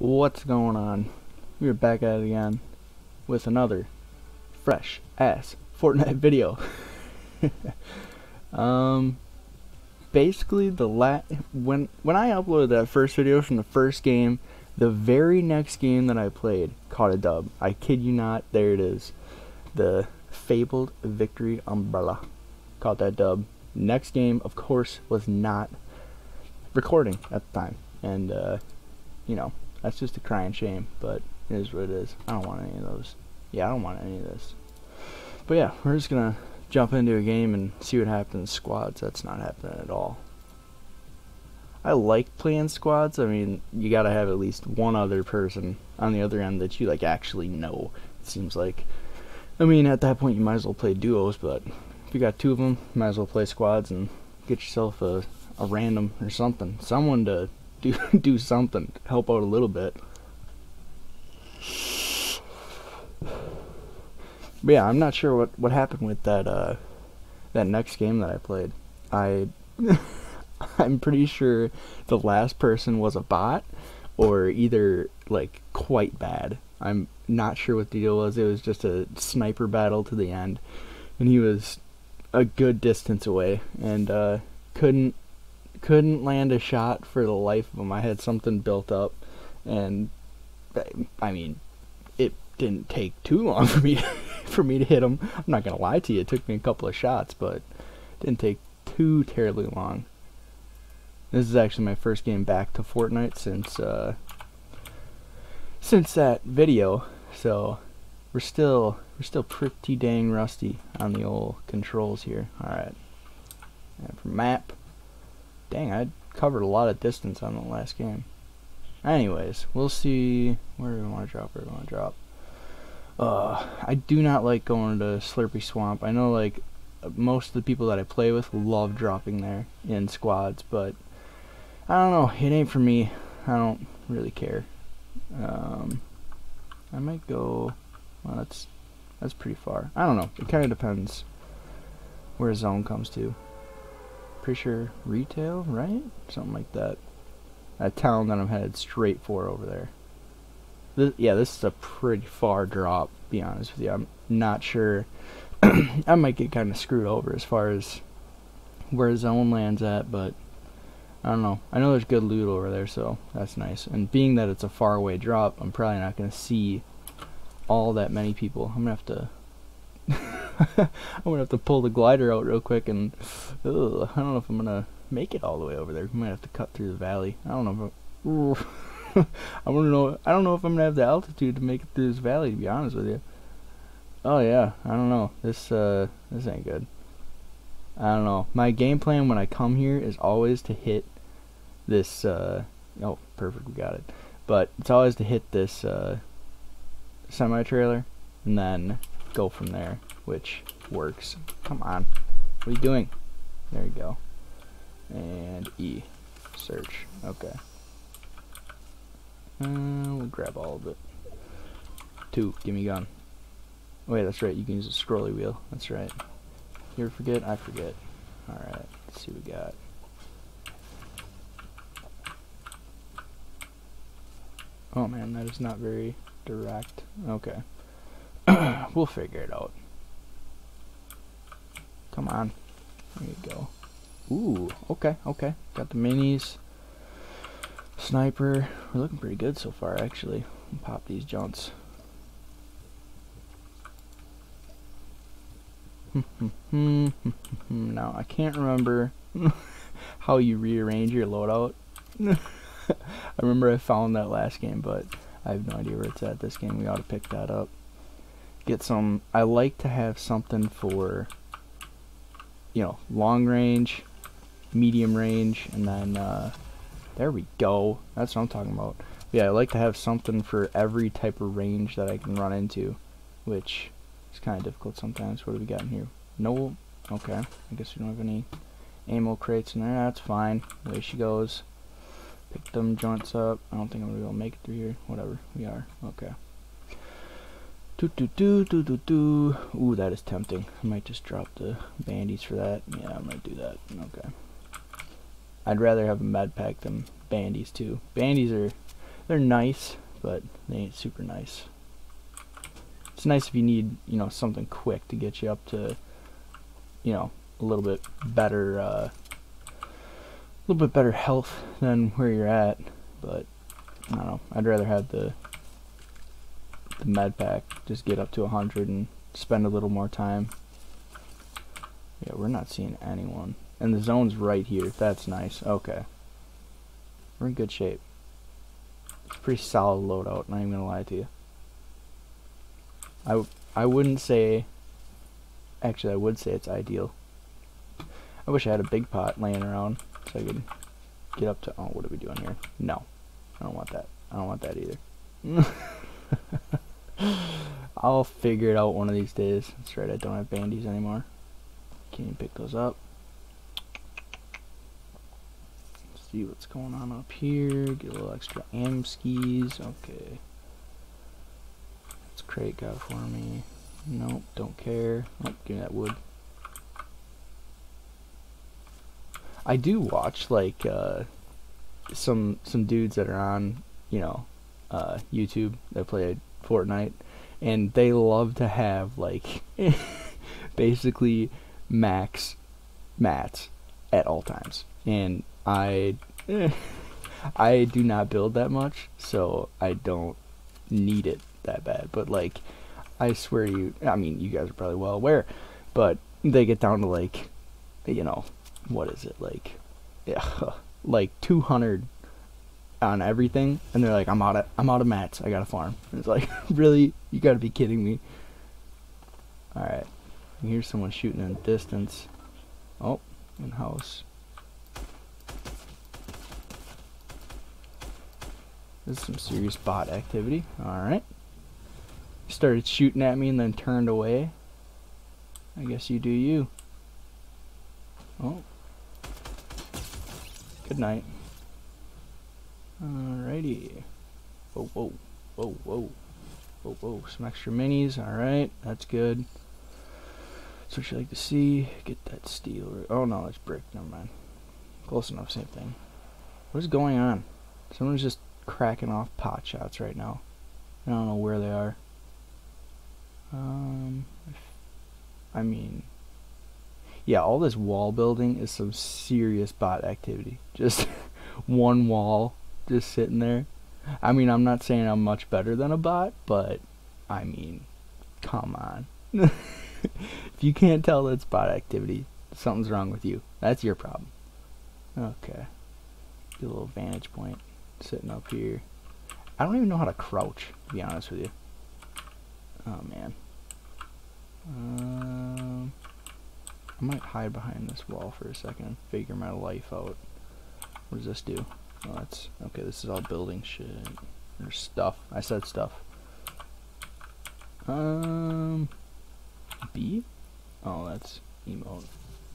What's going on? We're back at it again with another fresh ass Fortnite video. um, basically the la when when I uploaded that first video from the first game, the very next game that I played caught a dub. I kid you not, there it is, the fabled victory umbrella caught that dub. Next game, of course, was not recording at the time, and uh, you know that's just a crying shame, but it is what it is. I don't want any of those. Yeah, I don't want any of this. But yeah, we're just gonna jump into a game and see what happens. Squads, that's not happening at all. I like playing squads. I mean, you gotta have at least one other person on the other end that you like actually know. It seems like. I mean, at that point, you might as well play duos. But if you got two of them, might as well play squads and get yourself a a random or something, someone to do do something, help out a little bit. But yeah, I'm not sure what what happened with that uh that next game that I played. I I'm pretty sure the last person was a bot or either like quite bad. I'm not sure what the deal was. It was just a sniper battle to the end and he was a good distance away and uh couldn't couldn't land a shot for the life of him. I had something built up, and I mean, it didn't take too long for me for me to hit him. I'm not gonna lie to you; it took me a couple of shots, but it didn't take too terribly long. This is actually my first game back to Fortnite since uh, since that video, so we're still we're still pretty dang rusty on the old controls here. All right, and for map Dang, I covered a lot of distance on the last game. Anyways, we'll see where do we want to drop, where do we want to drop. Uh, I do not like going to Slurpy Swamp. I know, like, most of the people that I play with love dropping there in squads, but I don't know. It ain't for me. I don't really care. Um, I might go. Well, that's that's pretty far. I don't know. It kind of depends where a zone comes to. Retail, right? Something like that. That town that I'm headed straight for over there. This, yeah, this is a pretty far drop, be honest with you. I'm not sure. I might get kind of screwed over as far as where zone lands at, but I don't know. I know there's good loot over there, so that's nice. And being that it's a far away drop, I'm probably not going to see all that many people. I'm going to have to I'm gonna have to pull the glider out real quick, and ugh, I don't know if I'm gonna make it all the way over there. We might have to cut through the valley. I don't know. If I want to know. I don't know if I'm gonna have the altitude to make it through this valley. To be honest with you. Oh yeah, I don't know. This uh, this ain't good. I don't know. My game plan when I come here is always to hit this. Uh, oh, perfect, we got it. But it's always to hit this uh, semi trailer, and then go from there, which works. Come on. What are you doing? There you go. And E. Search. Okay. Uh, we'll grab all of it. Two. Give me gun. Wait, that's right. You can use a scrolly wheel. That's right. You ever forget? I forget. Alright. Let's see what we got. Oh man, that is not very direct. Okay. we'll figure it out. Come on. There you go. Ooh, okay, okay. Got the minis. Sniper. We're looking pretty good so far, actually. Pop these junts. now, I can't remember how you rearrange your loadout. I remember I found that last game, but I have no idea where it's at this game. We ought to pick that up get some I like to have something for you know long range medium range and then uh, there we go. That's what I'm talking about. Yeah I like to have something for every type of range that I can run into which is kind of difficult sometimes. What do we got in here? No okay. I guess we don't have any ammo crates in there. That's fine. There she goes. Pick them joints up. I don't think I'm gonna be able to make it through here. Whatever. We are. Okay do do do do do do. Ooh, that is tempting. I might just drop the bandies for that. Yeah, I might do that. Okay. I'd rather have a med pack than bandies too. Bandies are they're nice, but they ain't super nice. It's nice if you need, you know, something quick to get you up to, you know, a little bit better, uh, a little bit better health than where you're at. But I don't know. I'd rather have the the med pack just get up to 100 and spend a little more time. Yeah, we're not seeing anyone. And the zone's right here. That's nice. Okay. We're in good shape. It's pretty solid loadout, not even gonna lie to you. I, I wouldn't say... Actually, I would say it's ideal. I wish I had a big pot laying around so I could get up to... Oh, what are we doing here? No. I don't want that. I don't want that either. I'll figure it out one of these days. That's right, I don't have bandies anymore. Can't pick those up. Let's see what's going on up here. Get a little extra am skis. Okay. What's crate got for me? Nope, don't care. Oh, give me that wood. I do watch like uh, some some dudes that are on, you know, uh, YouTube that play Fortnite, and they love to have like basically max mats at all times. And I I do not build that much, so I don't need it that bad. But like I swear you I mean you guys are probably well aware, but they get down to like you know, what is it like yeah, like 200 on everything, and they're like, "I'm out of I'm out of mats. I got a farm." And it's like, really? You got to be kidding me. All right, here's someone shooting in distance. Oh, in house. This is some serious bot activity. All right. Started shooting at me and then turned away. I guess you do you. Oh. Good night. Alrighty. Whoa, whoa, whoa, whoa. Whoa, whoa. Some extra minis. Alright, that's good. That's what you like to see. Get that steel. Oh, no, that's brick. Never mind. Close enough, same thing. What is going on? Someone's just cracking off pot shots right now. I don't know where they are. Um, I mean, yeah, all this wall building is some serious bot activity. Just one wall just sitting there. I mean, I'm not saying I'm much better than a bot, but I mean, come on. if you can't tell that's bot activity, something's wrong with you. That's your problem. Okay. Get a little vantage point sitting up here. I don't even know how to crouch, to be honest with you. Oh, man. Um, I might hide behind this wall for a second and figure my life out. What does this do? Oh, that's okay. This is all building shit or stuff. I said stuff. Um, B. Oh, that's emote.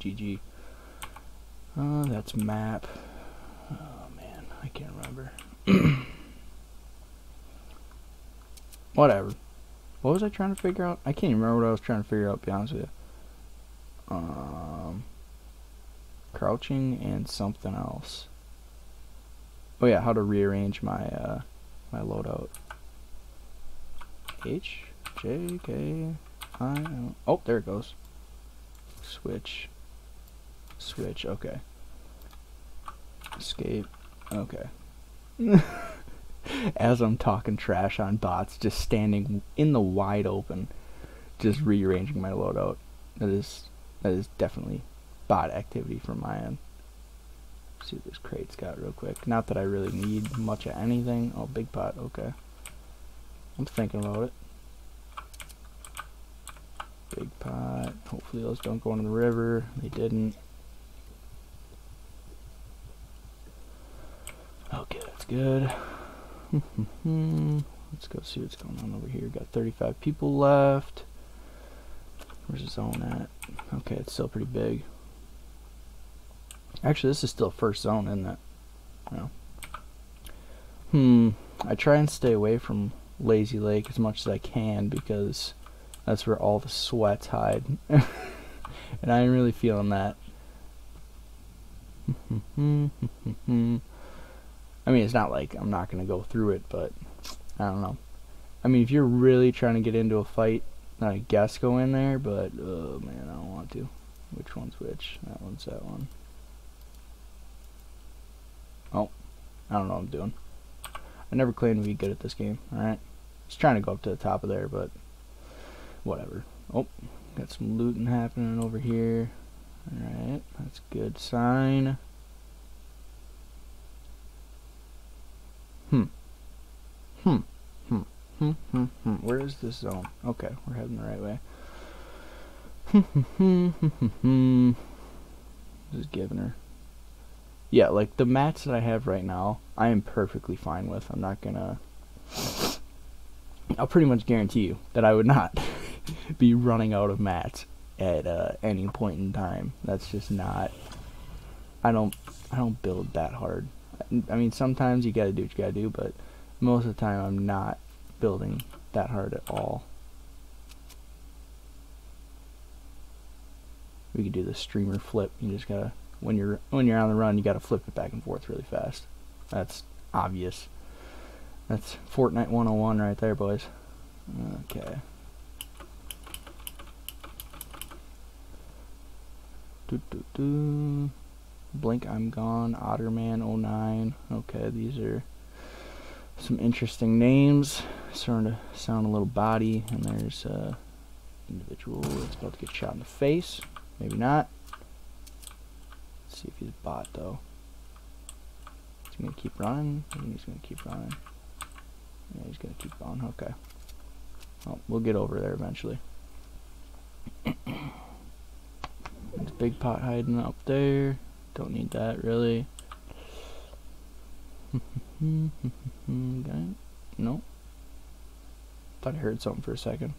GG. Uh, that's map. Oh man, I can't remember. Whatever. What was I trying to figure out? I can't even remember what I was trying to figure out. To be honest with you. Um, crouching and something else. Oh yeah, how to rearrange my uh, my loadout. H J K I. Oh, there it goes. Switch. Switch. Okay. Escape. Okay. As I'm talking trash on bots, just standing in the wide open, just rearranging my loadout. That is that is definitely bot activity from my end see what this crate's got real quick. Not that I really need much of anything. Oh, big pot. Okay. I'm thinking about it. Big pot. Hopefully those don't go into the river. They didn't. Okay, that's good. Let's go see what's going on over here. Got 35 people left. Where's the zone at? Okay, it's still pretty big. Actually, this is still first zone, isn't it? No. Hmm. I try and stay away from Lazy Lake as much as I can because that's where all the sweats hide. and I ain't really feeling that. I mean, it's not like I'm not gonna go through it, but I don't know. I mean, if you're really trying to get into a fight, I guess go in there, but oh man, I don't want to. Which one's which? That one's that one. Oh, I don't know what I'm doing. I never claimed to be good at this game, alright? Just trying to go up to the top of there, but whatever. Oh, got some looting happening over here. Alright, that's good sign. Hmm. Hmm. Hmm. Hmm. Hmm. Hmm. Where is this zone? Okay, we're heading the right way. Hmm. Hmm. Hmm. Hmm. Hmm. Is giving her. Yeah, like the mats that I have right now, I am perfectly fine with. I'm not gonna. I'll pretty much guarantee you that I would not be running out of mats at uh, any point in time. That's just not. I don't. I don't build that hard. I mean, sometimes you gotta do what you gotta do, but most of the time I'm not building that hard at all. We could do the streamer flip. You just gotta when you're when you're on the run, you gotta flip it back and forth really fast. That's obvious. That's Fortnite 101 right there, boys. Okay. Do, do, do. Blink, I'm gone. Otterman09. Okay, these are some interesting names. Starting to sound a little body. And there's a individual that's about to get shot in the face. Maybe not. Let's see if he's bot though. Is he gonna keep running? I think he's gonna keep running. Yeah, he's gonna keep on. Okay. Well, we'll get over there eventually. There's a big pot hiding up there. Don't need that really. Nope. Thought I heard something for a second.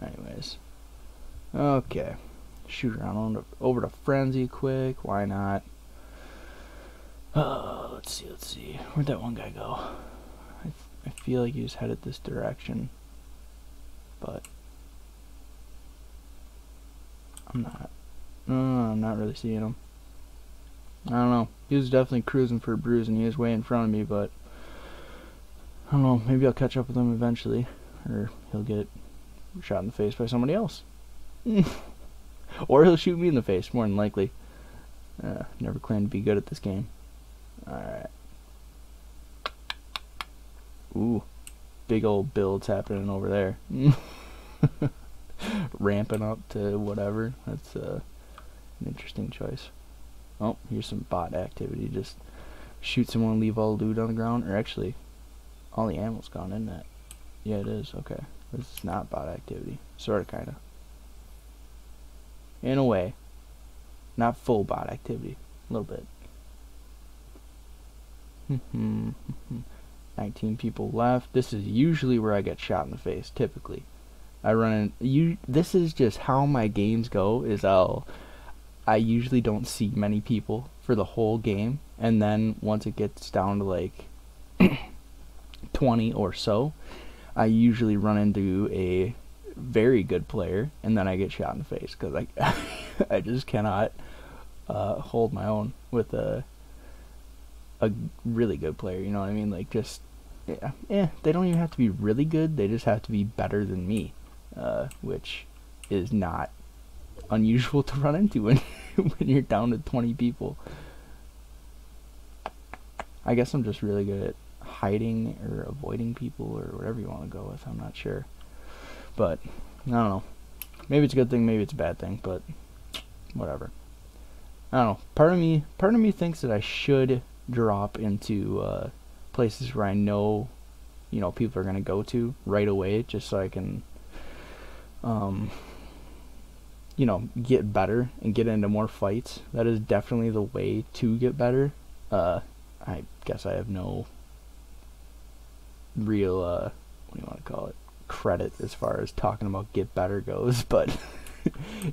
Anyways. Okay. Shoot around over to Frenzy quick. Why not? Oh, let's see, let's see. Where'd that one guy go? I, I feel like he was headed this direction. But I'm not. No, I'm not really seeing him. I don't know. He was definitely cruising for a bruise and he was way in front of me, but I don't know. Maybe I'll catch up with him eventually. Or he'll get shot in the face by somebody else. or he'll shoot me in the face, more than likely. Uh, never claimed to be good at this game. Alright. Ooh. Big old builds happening over there. Ramping up to whatever. That's uh, an interesting choice. Oh, here's some bot activity. Just shoot someone, leave all loot on the ground. Or actually, all the ammo's gone, isn't it? Yeah, it is. Okay. This is not bot activity. Sort of, kind of. In a way. Not full bot activity. A little bit. 19 people left. This is usually where I get shot in the face, typically. I run in, you, this is just how my games go, is I'll, I usually don't see many people for the whole game, and then once it gets down to like 20 or so, I usually run into a very good player, and then I get shot in the face, because I, I just cannot uh, hold my own with a a really good player. You know what I mean? Like just yeah, yeah. They don't even have to be really good. They just have to be better than me, uh, which is not unusual to run into when when you're down to 20 people. I guess I'm just really good at hiding or avoiding people or whatever you want to go with. I'm not sure, but I don't know. Maybe it's a good thing. Maybe it's a bad thing. But whatever. I don't know. Part of me, part of me thinks that I should drop into uh, places where I know, you know, people are gonna go to right away, just so I can, um, you know, get better and get into more fights. That is definitely the way to get better. Uh, I guess I have no real, uh, what do you want to call it, credit as far as talking about get better goes, but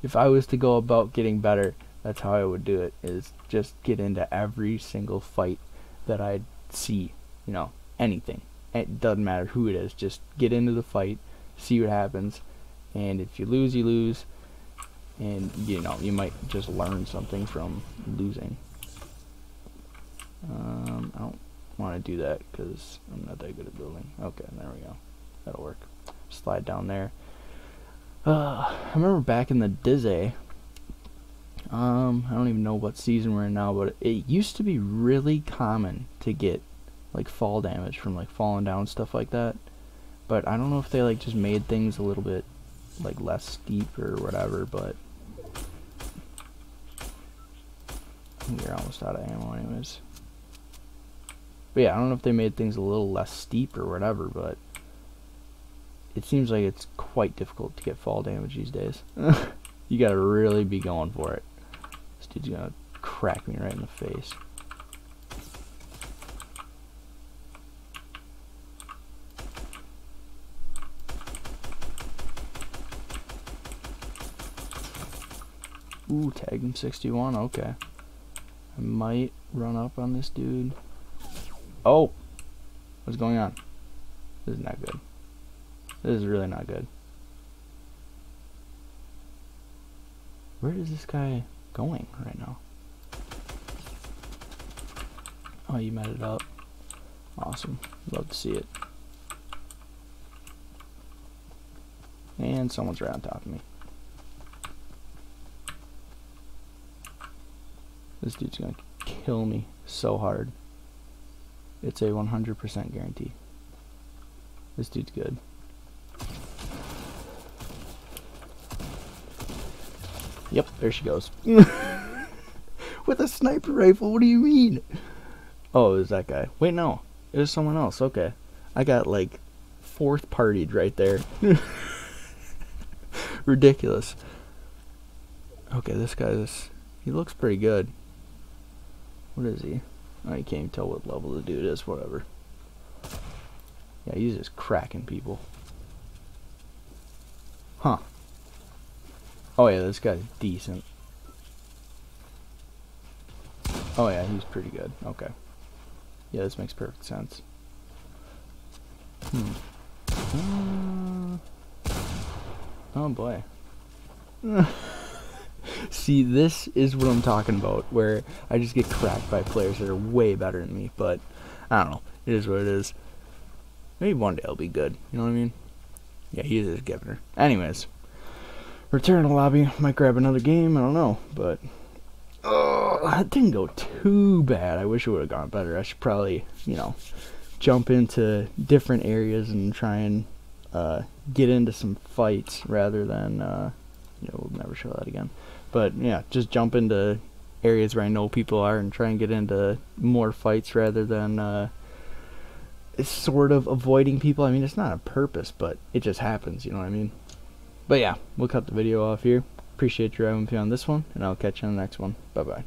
if I was to go about getting better, that's how I would do it is just get into every single fight that I see, you know, anything. It doesn't matter who it is, just get into the fight, see what happens, and if you lose, you lose, and you know, you might just learn something from losing. Um, I don't want to do that because I'm not that good at building. Okay, there we go. That'll work. Slide down there. Uh, I remember back in the Dizzy, um, I don't even know what season we're in now, but it used to be really common to get like fall damage from like falling down stuff like that. But I don't know if they like just made things a little bit like less steep or whatever, but we're almost out of ammo anyways. But yeah, I don't know if they made things a little less steep or whatever, but it seems like it's quite difficult to get fall damage these days. you gotta really be going for it. This dude's gonna crack me right in the face. Ooh, tag him 61, okay. I might run up on this dude. Oh! What's going on? This is not good. This is really not good. Where is this guy going right now? Oh, you met it up. Awesome. Love to see it. And someone's right on top of me. This dude's gonna kill me so hard. It's a 100% guarantee. This dude's good. Yep, there she goes. With a sniper rifle, what do you mean? Oh, it was that guy. Wait, no. It was someone else. Okay. I got, like, fourth partied right there. Ridiculous. Okay, this guy's... He looks pretty good. What is he? I oh, can't tell what level the dude is, whatever. Yeah, he's just cracking people. Huh. Oh yeah, this guy's decent. Oh yeah, he's pretty good. Okay. Yeah, this makes perfect sense. Hmm. Uh, oh boy. See, this is what I'm talking about, where I just get cracked by players that are way better than me, but I don't know. It is what it is. Maybe one day I'll be good. You know what I mean? Yeah, he is a governor. Anyways, return to lobby. Might grab another game. I don't know, but oh, that didn't go too bad. I wish it would have gone better. I should probably, you know, jump into different areas and try and uh, get into some fights rather than, uh, you know, we'll never show that again. But yeah, just jump into areas where I know people are and try and get into more fights rather than uh, sort of avoiding people. I mean, it's not a purpose, but it just happens. You know what I mean? But yeah, we'll cut the video off here. Appreciate your having me on this one, and I'll catch you on the next one. Bye bye.